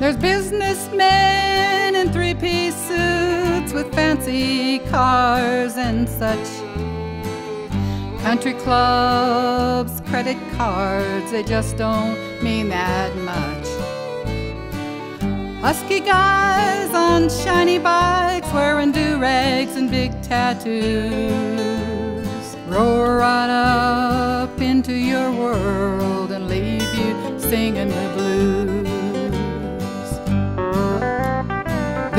There's businessmen in three piece suits with fancy cars and such. Country clubs, credit cards, they just don't mean that much. Husky guys on shiny bikes wearing do rags and big tattoos. Roar right up into your world and leave you singing the blues.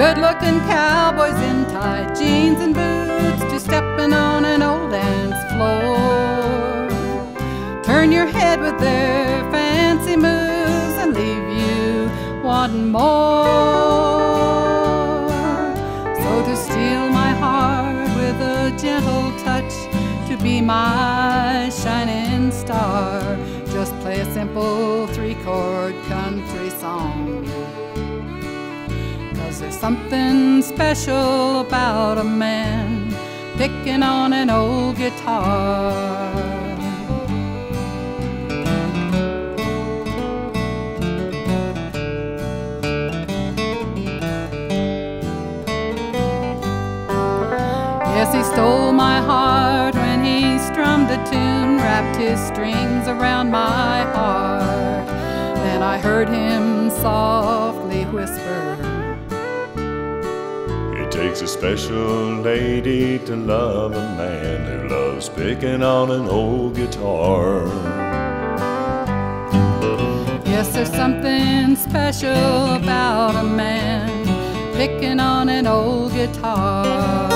Good looking cowboys in tight jeans and boots, two stepping on an old dance floor. Turn your head with their fancy moves and leave you wanting more. So to steal my heart with a gentle touch, to be my shining star, just play a simple three chord country song. There's something special about a man picking on an old guitar. Yes, he stole my heart when he strummed a tune, wrapped his strings around my heart. Then I heard him softly whisper. Takes a special lady to love a man who loves picking on an old guitar. Yes, there's something special about a man picking on an old guitar.